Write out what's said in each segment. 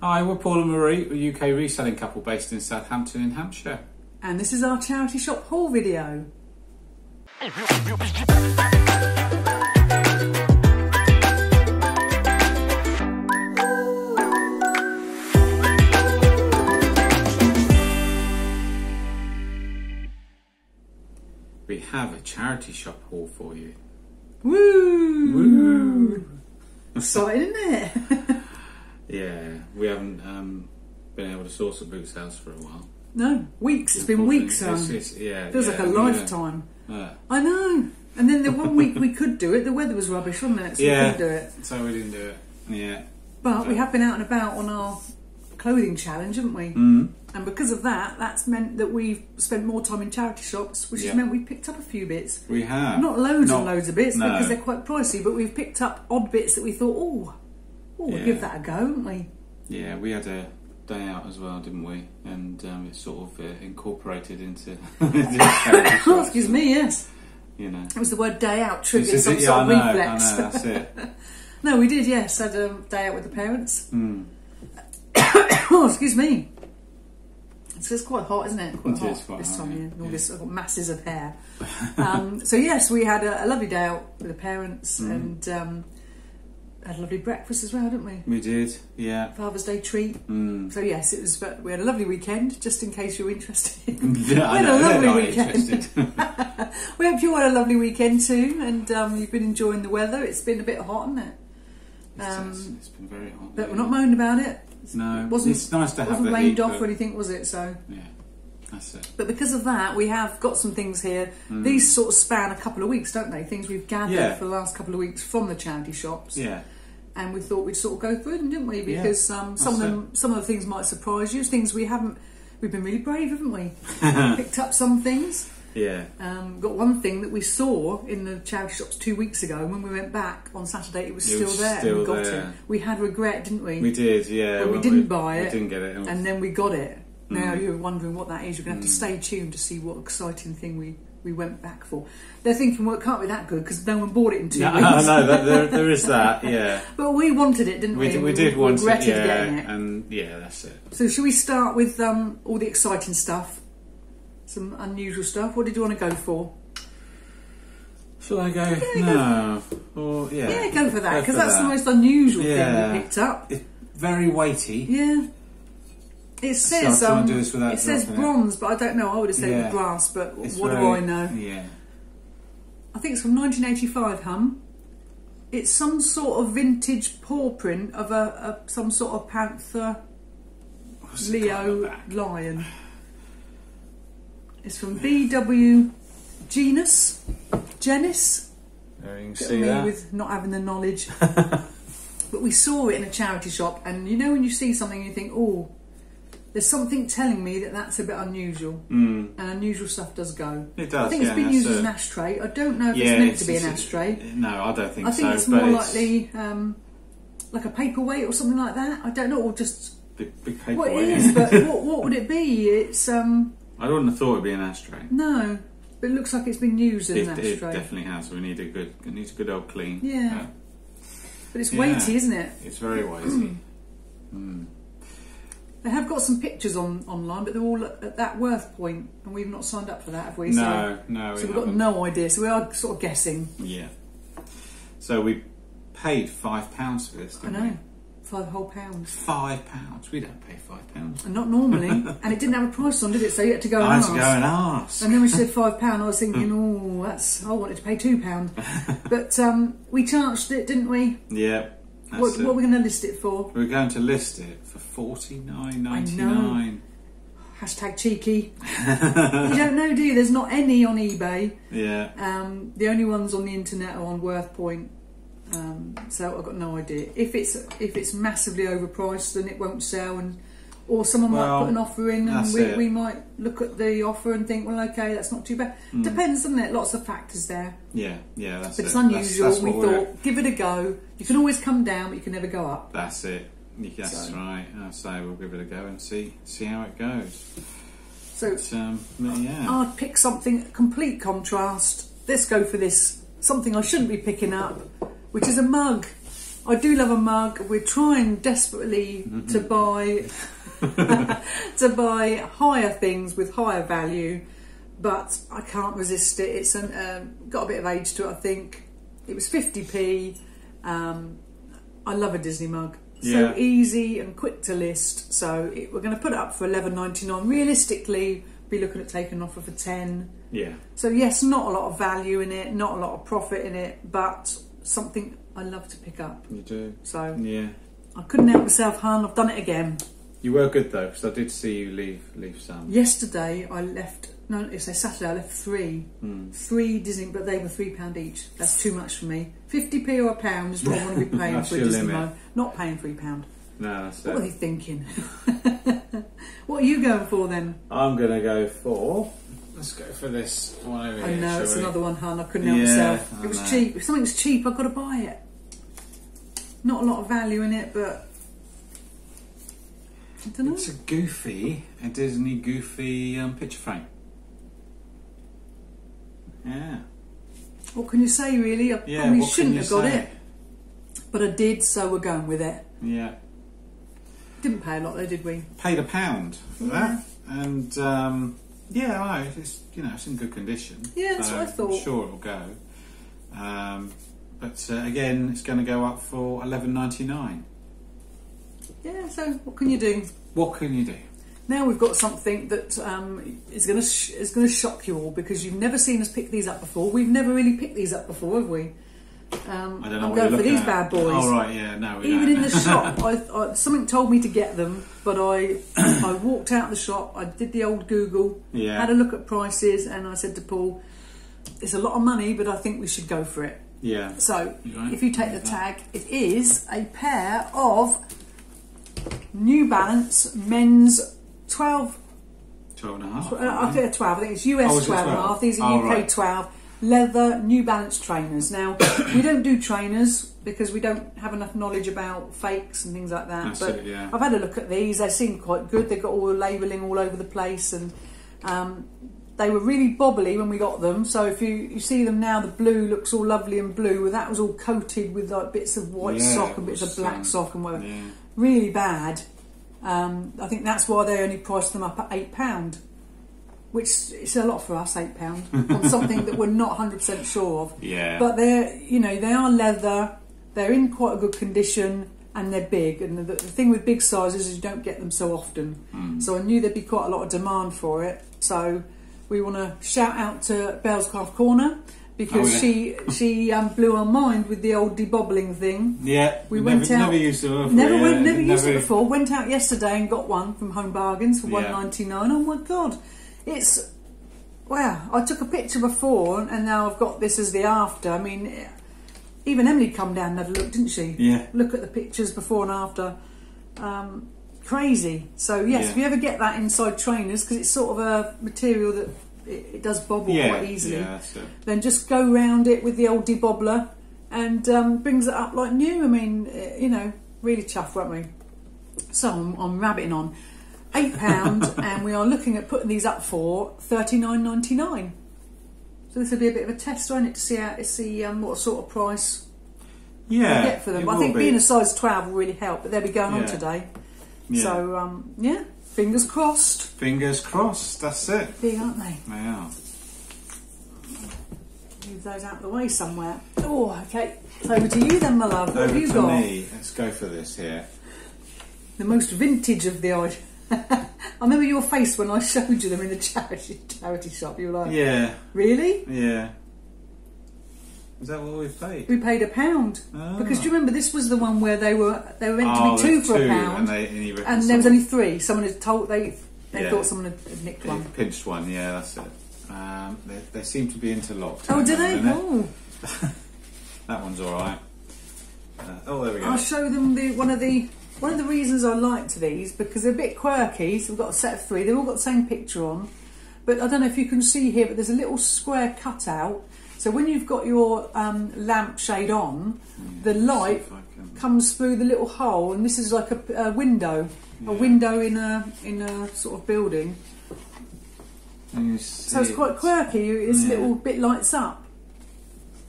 Hi, we're Paul and Marie, a UK reselling couple based in Southampton in Hampshire. And this is our charity shop haul video. We have a charity shop haul for you. Woo! Woo! Exciting, isn't it? Yeah, we haven't um, been able to source a boot sales for a while. no, weeks. It's been weeks. Um, It's- it's- yeah, feels yeah, like a yeah. lifetime. Uh, I know. And then the one week we could do it, the weather was rubbish, wasn't it? So Yeah. we couldn't do it. so we didn't do it. Yeah. But we have been out and about on our clothing challenge, haven't we? Mm. And because of that, that's meant that we've spent more time in charity shops, which Yeah. has meant we've picked up a few bits. We have. Not loads Not- and loads of bits no. because they're quite pricey, but we've picked up odd bits that we thought, oh, oh, we'll Yeah. give that a go, haven't we? Yeah, we had a day out as well, didn't we? And um, it's sort of uh, incorporated into. into Oh, excuse me, yes. You know. It was the word day out triggered some sort yeah, I of reflex. Know, that's it. no, we did, yes. Had a day out with the parents. Mm. oh, excuse me. It's, it's quite hot, isn't it? Quite It hot is quite this hot, time of yeah, and All yeah. this I've got masses of hair. um, so yes, we had a, a lovely day out with the parents Mm. and um, had a lovely breakfast as well, didn't we? We did, yeah. Father's Day treat. Mm. So yes, it was. But we had a lovely weekend. Just in case you're interested, Yeah, We had a know, they're lovely weekend. we hope you had a lovely weekend too, and um, you've been enjoying the weather. It's been a bit hot, hasn't it? It's- Um, it's been very hot. But we're not moaning about it. No, It wasn't- it's nice to have wasn't rained heat, off or anything, was it? So, Yeah, that's it. but because of that, we have got some things here. Mm. These sort of span a couple of weeks, don't they? Things we've gathered Yeah. for the last couple of weeks from the charity shops, Yeah, and we thought we'd sort of go through them, didn't we? Yeah, Because um, some of them, some of the things might surprise you. Things we haven't. We've been really brave, haven't we? Picked up some things. yeah. Um, got one thing that we saw in the charity shops two weeks ago. and When we went back on Saturday, it was It still was there. still and we got there. it. We had regret, didn't we? We did, yeah. But we didn't buy it. We didn't get it. and then we got it. Now Mm. you're wondering what that is. You're going to have to stay tuned to see what exciting thing we, we went back for. They're thinking, well, it can't be that good because no one bought it in two no, weeks. no, that, there, there is that. Yeah, But we wanted it, didn't we? we, did- we did we want it. Yeah, getting it. and yeah, that's it. So should we start with um, all the exciting stuff? Some unusual stuff. What did you want to go for? Shall I go? no. Or yeah. Yeah, go for that because for that's the most unusual Yeah. thing we picked up. It's very weighty. Yeah. It says and um, do this without it says dropping it. bronze, but I don't know. I would have said Yeah. brass, but It's what very- do I know? Yeah. I think it's from 1985, hum. It's some sort of vintage paw print of a, a some sort of panther What's Leo lion. It's from BW Genus, Genus. There you can Get see me that. with not having the knowledge. but we saw it in a charity shop, and you know when you see something, you think, oh, there's something telling me that that's a bit unusual, Mm. and unusual stuff does go. It does. I think yeah, it's been used as an ashtray. I don't know if yeah, it's meant to be an ashtray. No, I don't think so. I think so. it's more likely um, like a paperweight or something like that. I don't know, or just big, big what it paperweight. but what, what would it be? It's um I wouldn't have thought it'd be an ashtray. no, but it looks like it's been used as It, an it ashtray. definitely has. We need a good, it needs a good old clean. Yeah. But it's Yeah. weighty, isn't it? It's very weighty. mm. They have got some pictures on online, but they're all at, at that WorthPoint, and we've not signed up for that, have we? No, no, so, we so we've got haven't. no idea. So we are sort of guessing. Yeah. So we paid five pounds for this, I didn't know, we? five whole pounds, Five pounds. We don't pay five pounds. and not normally. and it didn't have a price on, did it? So you had to go and I had ask. to go and ask. And then we said five pound, I was thinking, oh, that's I wanted to pay two pound, but um, we charged it, didn't we? yeah. That's What, it. what are we going to list it for? We're going to list it for forty nine ninety nine. Hashtag cheeky. you don't know, do you? There's not any on eBay. Yeah. Um, the only ones on the internet are on WorthPoint. Um, so I've got no idea if it's if it's massively overpriced, then it won't sell, and or someone might put an offer in, and we, we might look at the offer and think, well, okay, that's not too bad. Mm. Depends, doesn't it? Lots of factors there. Yeah. Yeah. That's But it. it's unusual. That's, we we're- thought, give it a go. You can always come down, but you can never go up. That's it. That's So- right. Uh, So we'll give it a go and see see how it goes. So But, um, yeah. I'd pick something complete contrast. Let's go for this. Something I shouldn't be picking up, which is a mug. I do love a mug. We're trying desperately to buy to buy higher things with higher value, but I can't resist it. It's an, um got a bit of age to it. I think it was 50p. Um, I love a Disney mug. Yeah. So easy and quick to list. So it, we're going to put it up for 11.99. Realistically, be looking at taking an offer for 10. Yeah. So yes, not a lot of value in it, not a lot of profit in it, but something I love to pick up. You do. So Yeah. I couldn't help myself, hun. I've done it again. You were good though, because I did see you leave leave some. Yesterday I left. No, it's a Saturday. I left three, Hmm. three Disney, but they were three pound each. That's too much for me. Fifty p or a pound is what I want to be paying for a Disney limit. Not paying three pound. No, that's What are they thinking? what are you going for then? I'm gonna go for. Let's go for this one over I here. know it's we? another one, hun. I couldn't help Yeah, myself. I It was know. cheap. If something's cheap, I've got to buy it. Not a lot of value in it, but I don't know. It's a goofy, a Disney goofy um, picture frame. Yeah. What can you say, really? I Yeah. probably shouldn't have got say? it, but I did, so we're going with it. Yeah. Didn't pay a lot though, did we? Paid a pound for Yeah. that, and um, yeah, I know it's you know it's in good condition. Yeah, that's so what I thought. I'm sure it will go. Um, but uh, again, it's going to go up for eleven ninety nine. Yeah. So what can you do? What can you do? Now we've got something that um, is going to is going to shock you all because you've never seen us pick these up before. We've never really picked these up before, have we? Um, I don't know I'm going for these at. bad boys. Oh right, yeah, no, we Even don't. in the shop, I, I, something told me to get them, but I I walked out the shop. I did the old Google, Yeah. had a look at prices, and I said to Paul, "It's a lot of money, but I think we should go for it." yeah, So, Right. if you take the tag, it is a pair of New Balance men's 12, twelve and a half. uh, I think they're 12, I think it's US Oh, is it 12 and a half, these are Oh, UK right. 12, leather New Balance trainers. Now, we don't do trainers because we don't have enough knowledge about fakes and things like that. That's but it, yeah. I've had a look at these, they seem quite good, they've got all the labelling all over the place and um, they were really bobbly when we got them. So if you, you see them now, the blue looks all lovely and blue. Well, that was all coated with like bits of white Yeah, sock and bits of black um, sock and whatever. Yeah. Really bad. Um, I think that's why they only priced them up at eight pound, which is a lot for us. Eight pound on something that we're not hundred percent sure of. Yeah. But they're you know they are leather. They're in quite a good condition and they're big. And the, the thing with big sizes is you don't get them so often. Hmm. So I knew there'd be quite a lot of demand for it. So we want to shout out to Bell's Craft Corner because Oh, yeah. she she um, blew our mind with the old debobbling thing. yeah, We never, went out- Never used it before. Never yeah, went, never used it before. Went out yesterday and got one from Home Bargains for Yeah. one ninety nine. Oh my god, it's wow! I took a picture before and now I've got this as the after. I mean, even Emily come down and had a look, didn't she? Yeah. Look at the pictures before and after. Um, crazy. So yes, Yeah. if you ever get that inside trainers because it's sort of a material that it, it does bobble Yeah, quite easily yeah, then just go round it with the old debobbler and um, brings it up like new. I mean, eh, you know, really tough, weren't we? So I'm, I'm rabbiting on. Eight pound, and we are looking at putting these up for thirty nine ninety nine. So this will be a bit of a test, won't it, to see how to see um, what sort of price Yeah, we get for them. I think be. being a size twelve will really help. But they'll be going on today. Yeah. So um, yeah, fingers crossed. Fingers crossed. That's it. Big, aren't they? They are. Move those out of the way somewhere. Oh, okay. So over to you then, my love. What Over have you to got? me. Let's go for this here. the most vintage of the odd. I remember your face when I showed you them in the charity charity shop. You were like, Yeah, "Really?" yeah. Is that what we paid? We paid a pound Ah. because do you remember this was the one where they were they were meant Oh, to be two there's for a pound, and, they, and, and there was only three. Someone had told they they Yeah. thought someone had, nicked he one. pinched one. Yeah, that's it. Um, they, they seem to be interlocked. Oh, Hang did on a they? Oh, That one's all right. Uh, oh, there we go. I'll show them the one of the one of the reasons I liked these because they're a bit quirky. So we've got a set of three. They've all got the same picture on, but I don't know if you can see here, but there's a little square cutout. So when you've got your um, lampshade on, the light can- comes through the little hole, and this is like a, a window, Yeah. a window in a in a sort of building. So it's quite quirky. This Yeah. little bit lights up.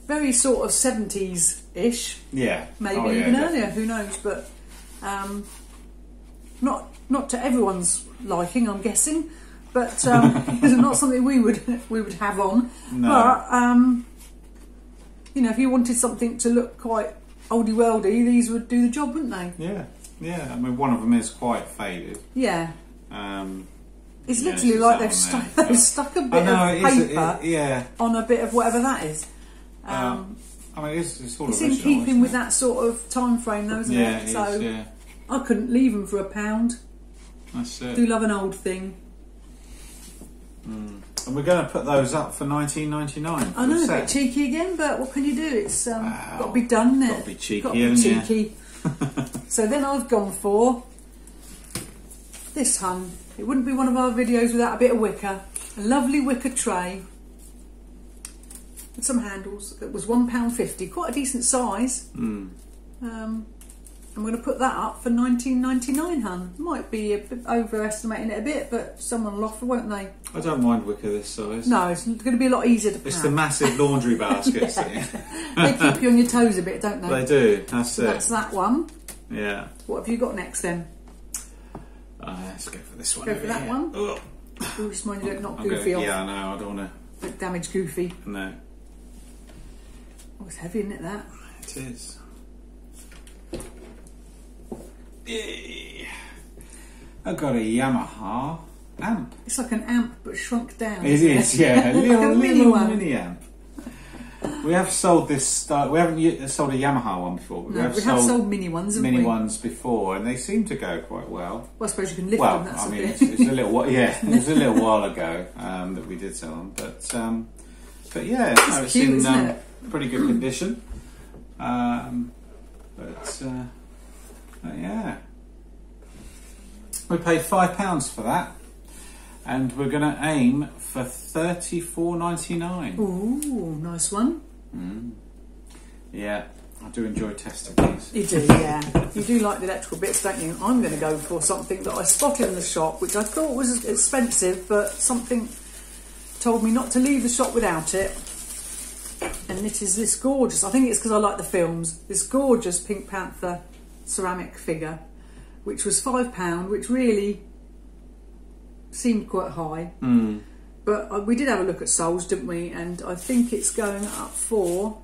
very sort of seventies ish, Yeah. maybe Oh, yeah, even earlier. Who knows? But um, not not to everyone's liking, I'm guessing. But um, it's not something we would we would have on. No. But um, you know, if you wanted something to look quite oldie weldy, these would do the job, wouldn't they? Yeah. Yeah. I mean, one of them is quite faded. Yeah. Um, It's literally it's like they've there. they've stuck a bit know of paper It, yeah. on a bit of whatever that is. Um, I mean, it's, it's it's in keeping with it? that sort of time frame, though, isn't Yeah, it? is, so yeah. I couldn't leave them for a pound. That's it. Do love an old thing. And we're going to put those up for 19.99. I know, a bit cheeky again, but what can you do? It's um, Wow. got to be done, is Gotta be cheeky, Got to be cheeky. so then I've gone for this hun. It wouldn't be one of our videos without a bit of wicker. A lovely wicker tray with some handles. It was one pound fifty, quite a decent size. Mm. Um, I'm going to put that up for 19.99, hun. Might be a bit overestimating it a bit, but someone will offer, won't they? I don't mind wicker this size. No, it's going to be a lot easier to It's the massive laundry baskets. that they keep you on your toes a bit, don't they? they do. That's So it. that's that one. Yeah. What have you got next then? Uh, let's go for this one. Go for that here. one? Oh, just mind you don't knock Goofy gonna- off. Yeah, no. I don't want Don't damage Goofy. No, Oh, it's heavy, isn't it, that? it is. Yay. I've got a Yamaha amp. It's like an amp but shrunk down. It isn't yeah, a little, a mini little one. mini amp. We have sold this. Uh, we haven't sold a Yamaha one before. But No, we have we sold, have sold mini ones, mini we? ones before, and they seem to go quite well. Well, I suppose you can lift well, them, that's I mean, it's, it's a little yeah, it was a little while ago um, that we did sell them, but um, but yeah, no, it's cute, in um, it? pretty good condition. Um, but, uh, but yeah, we paid five pounds for that, and we're going to aim for thirty four ninety nine. Ooh, nice one. Mm. Yeah, I do enjoy testing these. You do, yeah. You do like the electrical bits, don't you? I'm going to go for something that I spotted in the shop, which I thought was expensive, but something told me not to leave the shop without it. And it is this gorgeous, I think it's because I like the films, this gorgeous Pink Panther ceramic figure, which was £5, which really seemed quite high. Mm. But uh, we did have a look at Souls, didn't we? And I think it's going up for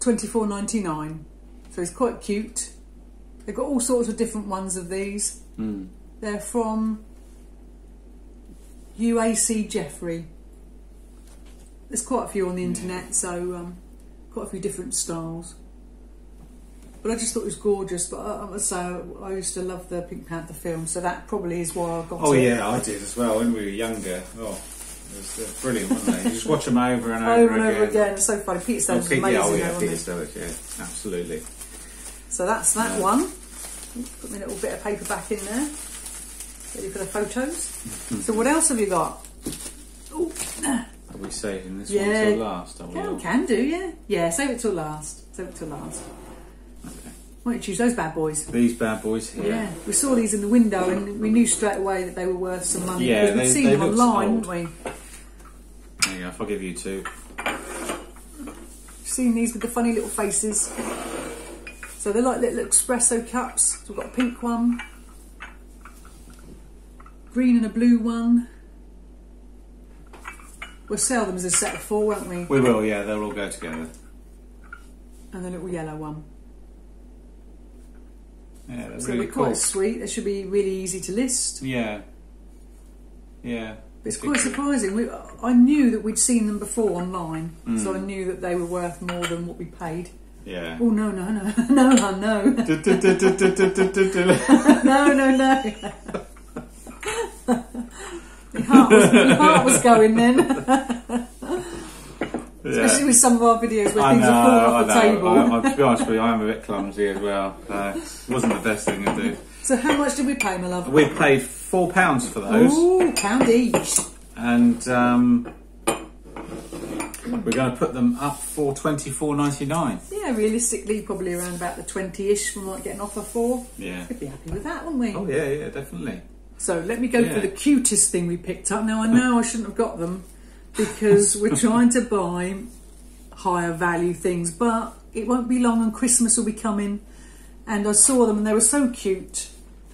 twenty four ninety nine. So it's quite cute. They've got all sorts of different ones of these. Mm. They're from UAC Jeffrey. There's quite a few on the internet, so um, quite a few different styles. But I just thought it was gorgeous. But I, I must say, I used to love the Pink Panther film, so that probably is why I got it. Oh it. yeah, I did as well when we were younger. Oh, it was uh, brilliant, wasn't it? You just watch them over and over, Over and over again. It's so funny. Peter Oh, Stone's Pete, amazing, oh yeah, Peter? Stoic, yeah, absolutely. So that's that Yeah. one. Put my little bit of paper back in there. Ready for the photos. so what else have you got? Oh, Are we saving this Yeah. one till last? Are we? can, can do, yeah. Yeah, save it till last. Save it till last. Why don't you choose those bad boys? These bad boys here. Yeah. we saw these in the window and we knew straight away that they were worth some money. Yeah, because we'd they- seen them online, hadn't we? There you go, if I give you two. Seen these with the funny little faces. So they're like little espresso cups. So we've got a pink one, green and a blue one. We'll sell them as a set of four, won't we? We will, yeah, they'll all go together. And the little yellow one. Yeah, they're So really they're cool. quite sweet. They should be really easy to list. Yeah. Yeah. But it's quite surprising. We, I knew that we'd seen them before online, so Mm. I knew that they were worth more than what we paid. Yeah. Oh no, no, no, no, no, no, no, no, no. My heart was, my heart was going then, especially with some of our videos where I things know, are falling off the table. I, I, to be honest with you, I am a bit clumsy as well. Uh, it wasn't the best thing to do. So how much did we pay, my love? We paid four pounds for those, Ooh, pound each. and um, we're going to put them up for twenty four ninety nine. Yeah, realistically, probably around about the twenty-ish. We might get an offer for. Yeah. We'd be happy with that, wouldn't we? Oh yeah, yeah, definitely. So let me go Yeah. for the cutest thing we picked up. Now I know I shouldn't have got them because we're trying to buy higher value things, but it won't be long and Christmas will be coming. And I saw them and they were so cute.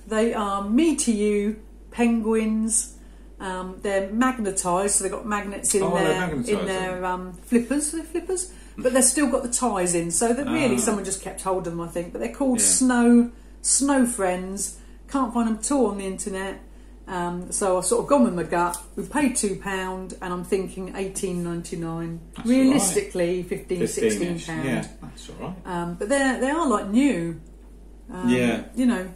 They are me to you penguins. Um, they're magnetised, so they've got magnets in Oh, their in their um, flippers. Are they flippers? But they've still got the ties in, so that really Ah. someone just kept hold of them, I think. But they're called Yeah. snow snow friends. Can't find them at all on the internet. Um, so I've sort of gone with my gut. We paid two pound, and I'm thinking eighteen ninety nine. Realistically, 15, 16 15-ish. pound. Yeah, that's all right. Um, but they they are like new. Um, Yeah. You know,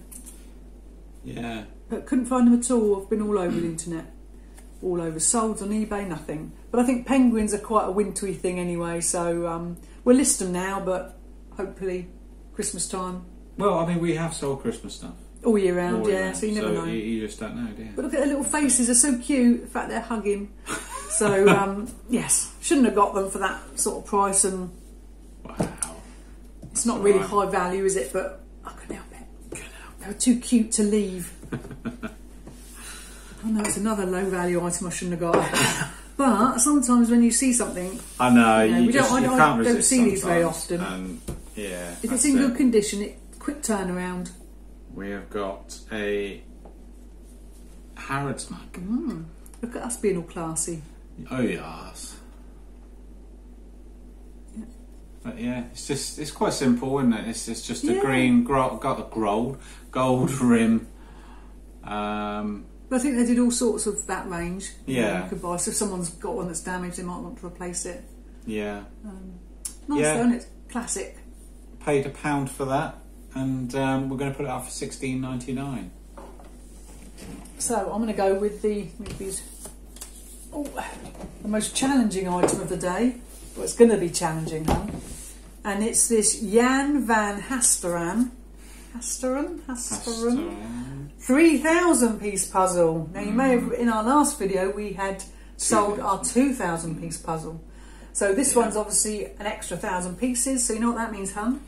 Yeah. but couldn't find them at all. I've been all over the internet, all over. Sold on eBay, nothing. But I think penguins are quite a wintry thing anyway. So um, we'll list them now, but hopefully Christmas time, Well, I mean, we have sold Christmas stuff. All year round. all yeah, around, so you never know. You, you just don't know, do you? But look at their little faces; they're so cute. In fact, they're hugging. So um, yes, shouldn't have got them for that sort of price, and Wow. it's not really Right. high value, is it? But I couldn't help it. They were too cute to leave. I know it's another low value item I shouldn't have got. but sometimes when you see something, I know. Yeah, you we don't- just I you don't- don't see these very often. And yeah, if it's in it. good condition, it quick turnaround. We have got a Harrods mug. Mm. Look at us being all classy. Oh yes. Yeah. But yeah, it's just it's quite simple, isn't it? It's, it's just a Yeah. green gro- got a gold gold rim. Um, But I think they did all sorts of that range. Yeah. you could buy. So if someone's got one that's damaged, they might want to replace it. yeah, Nice Yeah. though, isn't it? Classic. paid a pound for that, and um, we're going to put it up for sixteen ninety nine. So I'm going to go with the with these. Oh, the most challenging item of the day. Well, it's going to be challenging, huh? And it's this Jan van Haasteren. Haasteren? Haasteren? 3,000 piece puzzle. Now, you may have, in our last video, we had sold our 2,000 piece puzzle. So this Yeah. one's obviously an extra thousand pieces. So you know what that means, hun?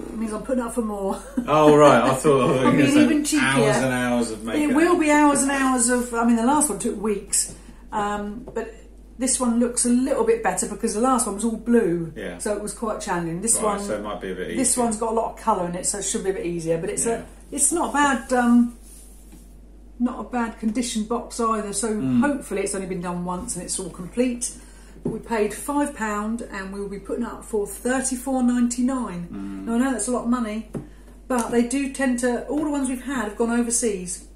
It means I'm putting up for more. Oh right, I thought I'm being even cheekier. hours and hours of makeup. It will be hours and hours of. I mean, the last one took weeks, um, but this one looks a little bit better because the last one was all blue. Yeah. So it was quite challenging. This Right, one, so it might be a bit easier. this one's got a lot of colour in it, so it should be a bit easier. But it's Yeah. a, it's not bad. Um, not a bad condition box either. So Mm. hopefully it's only been done once and it's all complete. We paid five pound and we will be putting it up for thirty four ninety nine. Mm. Now I know that's a lot of money, but they do tend to. All the ones we've had have gone overseas.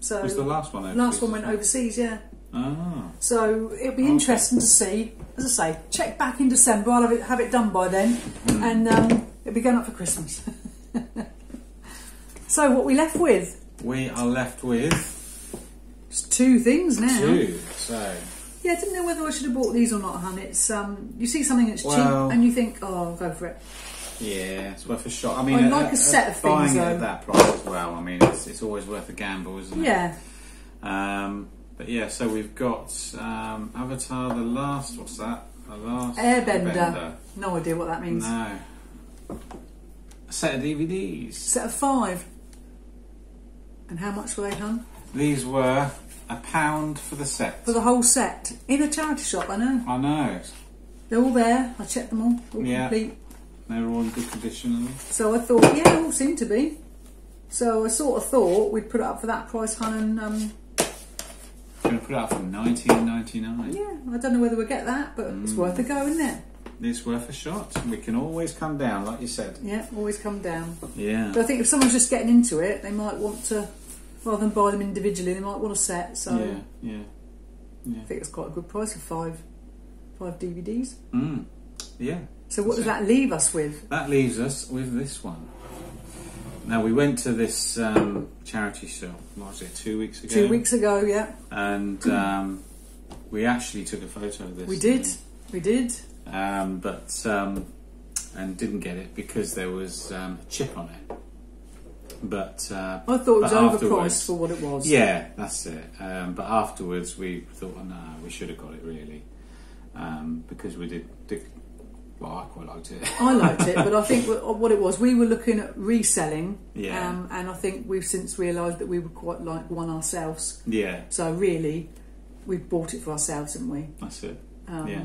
So Was the last one? last one went overseas, yeah. Ah, So it'll be Okay. interesting to see. As I say, check back in December. I'll have it, have it done by then, Hmm. and um, it'll be going up for Christmas. so what we left with? we are left with Just two things now. two. So Yeah, I didn't know whether I should have bought these or not, hun. It's um, you see something that's Well- cheap and you think, oh, I'll go for it. yeah, it's worth a shot. I mean, I'd like a set of buying things, it though. at that price as well. I mean, it's, it's always worth a gamble, isn't it? Yeah, Um, but yeah, so we've got um, Avatar: The Last. What's that? The Last Airbender. no idea what that means. No. A set of DVDs. Set of five. And how much were they, hun? These were a pound for the set. For the whole set in a charity shop. I know I know. they're all there. I checked them all, all Yeah. complete. They were all in good condition. So I thought, yeah, they all seem to be. So I sort of thought we'd put it up for that price, hun, and um, Going to put it up for nineteen ninety nine. yeah, I don't know whether we'll get that, but it's Mm. worth a go, isn't it? It's worth a shot. We can always come down, like you said. Yeah, always come down. Yeah. But I think if someone's just getting into it, they might want to, rather than buy them individually, they might want a set. So Yeah. Yeah. Yeah. I think it's quite a good price for five, five DVDs. Mm. Yeah. So what does that leave us with? That leaves us with this one. Now we went to this um, charity show. What was it? Two weeks ago. Two weeks ago, yeah, And um, we actually took a photo of this. we did, we did. Um, but um, and didn't get it because there was um, a chip on it. But uh, I thought it was overpriced for what it was. yeah, that's it. Um, but afterwards, we thought, oh, no, we should have got it really, um, because we did, did. Well, I quite liked it. I liked it, but I think what it was, we were looking at reselling, Yeah. um, and I think we've since realised that we would quite like one ourselves. yeah, So really, we bought it for ourselves, haven't we? that's it. Um, Yeah.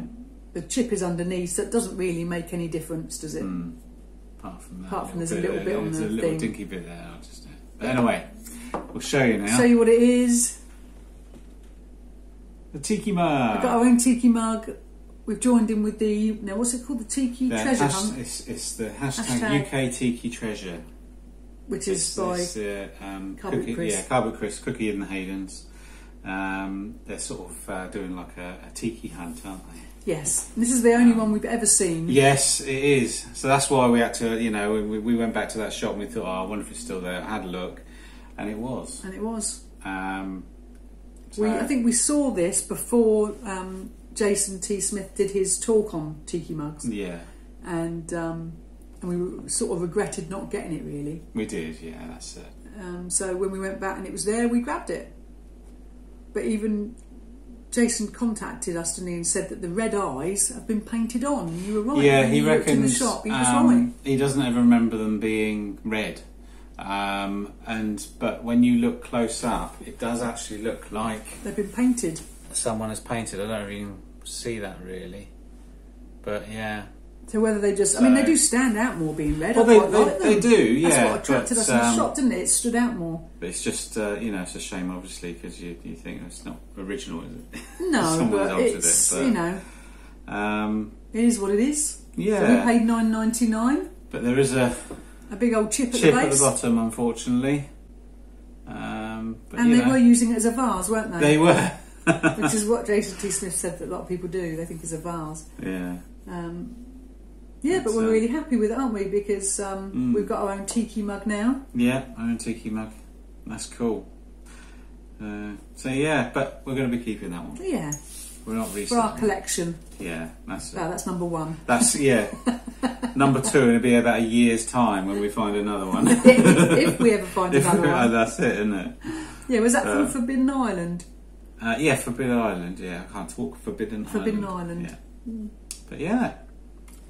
the chip is underneath, so it doesn't really make any difference, does it? Mm. Apart from that, Apart from there's a little bit on there's a little thing. dinky bit there. I'll just. But anyway, we'll show you now. Show you what it is. the tiki mug. We've got our own tiki mug. We've joined in with the now what's it called? The tiki The treasure hash- hunt, it's, it's the hashtag, Hashtag- UK Tiki Treasure. which It's, is by it's, uh, um, cookie, Chris. Yeah, Carboot Chris, Cookie and the Haydens. Um, they're sort of uh, doing like a, a tiki hunt, aren't they? Yes. This is the only one we've ever seen. Yes, it is. So that's why we had to, you know, we, we went back to that shop and we thought, oh, I wonder if it's still there. I had a look, and it was. And it was. Um, We, I think we saw this before um, Jason T. Smith did his talk on tiki mugs, Yeah, and um, and we sort of regretted not getting it really. we did. Yeah, that's it. Um, so when we went back and it was there, we grabbed it. But even Jason contacted us didn't he, and said that the red eyes have been painted on. You were right. yeah, when he you looked in the reckons shop. He was um, right. he doesn't ever remember them being red. Um, and but when you look close up, it does actually look like They've been painted. someone has painted. I don't even see that really, but yeah. So whether they just, I mean, they do stand out more being red. Well, I they, quite they, like they do, yeah. That's what attracted but, us in the um, shop, didn't it? It stood out more. But it's just, uh, you know, it's a shame, obviously, because you, you think it's not original, is it? No, Someone's but altered it's it, but- you know, Um, it is what it is. yeah, So we paid nine ninety nine. but there is a A big old chip at chip the at the bottom, unfortunately. Um, but and they know, were using it as a vase, weren't they? they were. Which is what Jason T. Smith said that a lot of people do. They think it's a vase. Yeah, Um, yeah, but we're really happy with it, aren't we? Because um, Mm. we've got our own tiki mug now. yeah, own tiki mug. That's cool. Uh, so yeah, but we're going to be keeping that one. Yeah, We're not for our collection. Yeah, that's it. Oh, that's number one. That's yeah. Number two, and it'll be about a year's time when we find another one. if, we ever find another uh, one. that's it, isn't it? Yeah, was that from uh, Forbidden Island? Uh, yeah, Forbidden Island. Yeah, I can't talk Forbidden, Island. Forbidden Island. Island. Yeah. But yeah,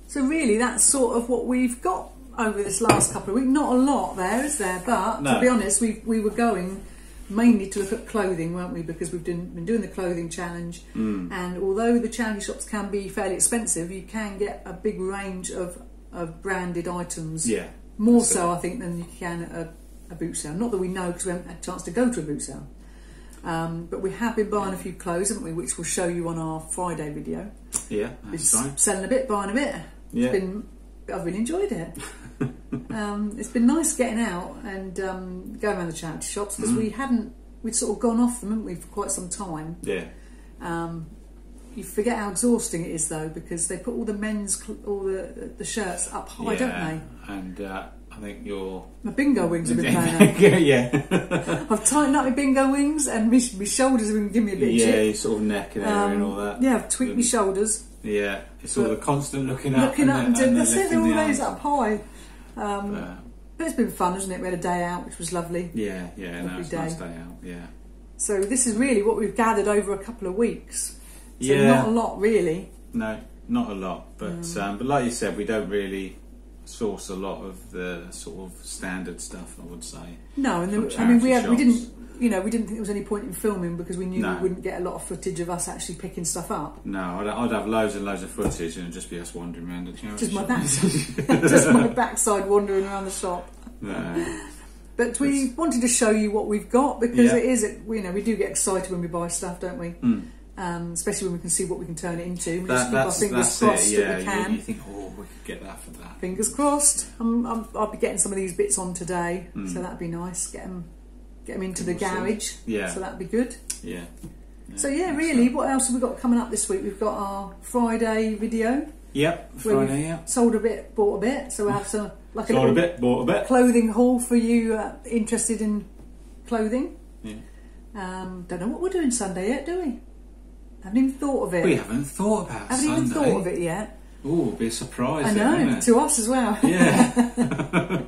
So really, that's sort of what we've got over this last couple of weeks. Not a lot there, is there? But to be honest, we we were going mainly to look at clothing, weren't we? Because we've been, been doing the clothing challenge, Mm. and although the charity shops can be fairly expensive, you can get a big range of of branded items. yeah, More so, I think, than you can at a, a boot sale. Not that we know because we haven't had a chance to go to a boot sale. Um, but we have been buying a few clothes, haven't we? Which we'll show you on our Friday video. yeah. That's right. selling a bit, buying a bit. Yeah, been, I've really enjoyed it. um, it's been nice getting out and um, going around the charity shops because Mm. we hadn't, we'd sort of gone off them, haven't we, for quite some time. yeah, Um, you forget how exhausting it is though because they put all the men's, all the the shirts up high, yeah. don't they? And uh, I think you're. My bingo wings have been playing out. yeah, I've tightened up my bingo wings and my, my shoulders have been giving me a bit yeah. Your sort of neck and area and all that. yeah, I've tweaked my Um, shoulders. Yeah, it's all But- the constant looking up, Looking up and doing, that's it, lifting they're the always arms. up high. Um, Uh, but it's been fun, isn't it? We had a day out, which was lovely. yeah, yeah. No, Every it's a nice day. day out. Yeah, So this is really what we've gathered over a couple of weeks. So yeah. not a lot really. No, not a lot, but Mm. um, but like you said, we don't really source a lot of the sort of standard stuff. I would say. No, and there, I mean we had, we didn't you know we didn't think there was any point in filming because we knew No. we wouldn't get a lot of footage of us actually picking stuff up. No, I'd, I'd have loads and loads of footage, and it'd just be us wandering around the Just my backside, just my backside wandering around the shop. No. But we wanted to show you what we've got because Yeah. it is you know we do get excited when we buy stuff, don't we? Mm. Um, especially when we can see what we can turn it into. We That, just keep our fingers crossed. Yeah, that we can. You, you think, oh, we could get that for that. Fingers crossed. I'm, I'm, I'll be getting some of these bits on today, Mm. so that'd be nice. Get them, get them into the Get 'em sorted. garage. Yeah. So that'd be good. Yeah. So yeah, really, it. what else have we got coming up this week? We've got our Friday video. Yep. Friday. Yeah. Sold a bit, bought a bit. So we'll have some like a Sold a little bit, bought a bit. clothing haul for you uh, interested in clothing. Yeah. Um, don't know what we're doing Sunday yet, do we? Haven't even thought of it. We haven't thought about haven't Sunday. even thought of it yet. Oh, be a surprise. I know to us as well. Yeah.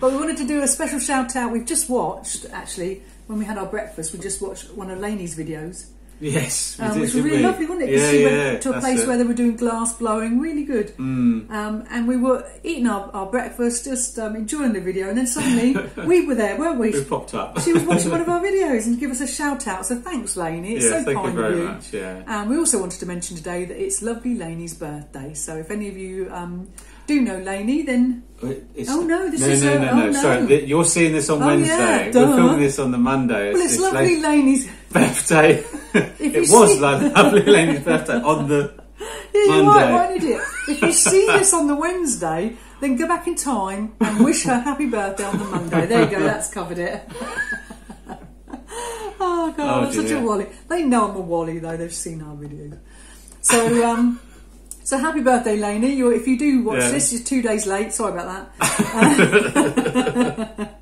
But we wanted to do a special shout out. We've just watched, actually, when we had our breakfast, we just watched one of Lainey's videos. Yes, we um, did, which was really we? lovely, wasn't it? Yeah, she yeah. went to a place it. where they were doing glass blowing, really good. Mm. Um, and we were eating our, our breakfast, just um, enjoying the video, and then suddenly we were there, weren't we? we popped up. She was watching one of our videos and give us a shout out. So thanks, Lainey. It's yeah, so kind of you. much. Yeah. And we also wanted to mention today that it's lovely Lainey's birthday. So if any of you um, do know Lainey, then It's, Oh, no, this no, is no, a- no, oh, no. no. Sorry, you're seeing this on Oh, Wednesday. yeah, We're filming this on the Monday. well, it's it's lovely Lane's Lainey's. birthday. It was see- like lovely Lane's birthday on the. Yeah, you're Monday. right, what idiot. If you see this on the Wednesday, then go back in time and wish her happy birthday on the Monday. There you go, that's covered it. oh god, Oh, I'm such a wally. They know I'm a wally though. They've seen our videos. So, um, so happy birthday, Lainey. You're, if you do watch Yeah. this, you're two days late. Sorry about that.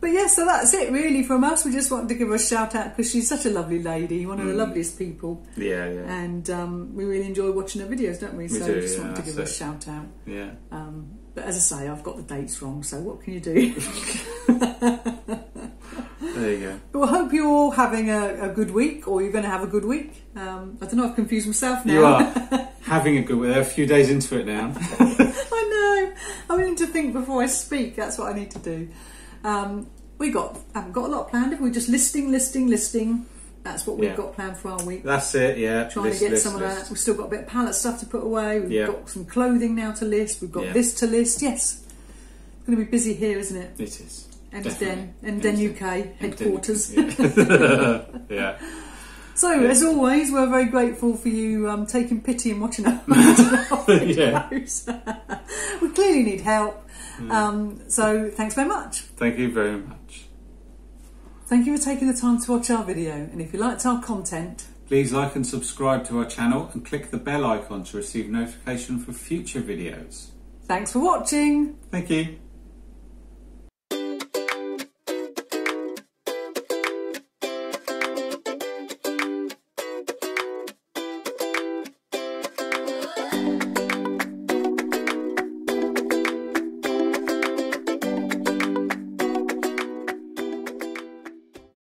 But yeah, so that's it really from us. We just wanted to give her a shout out because she's such a lovely lady, one of the Mm. loveliest people, Yeah, yeah, and um, we really enjoy watching her videos, don't we? We so do, we just yeah, wanted to give her a shout out. yeah. Um, but as I say, I've got the dates wrong, so what can you do? There you go. but hope you're all having a, a good week, or you're going to have a good week. Um, I don't know, I've confused myself now. You are having a good. week. They're a few days into it now. I know. I need to think before I speak. That's what I need to do. Um, we got haven't got a lot planned. Have we? Just listing, listing, listing. That's what we've Yeah. got planned for our week. That's it. Yeah. Trying List, to get list, some of that. We've still got a bit of pallet stuff to put away. We've Yeah. got some clothing now to list. We've got Yeah. this to list. Yes, it's going to be busy here, isn't it? It is. Then, and then UK headquarters. Yeah. yeah. So, Yeah. as always, we're very grateful for you um, taking pity and watching our Yeah. videos. we clearly need help. Hmm. Um, so, thanks very much. Thank you very much. Thank you for taking the time to watch our video. And if you liked our content, Please like and subscribe to our channel and click the bell icon to receive notification for future videos. thanks for watching. Thank you.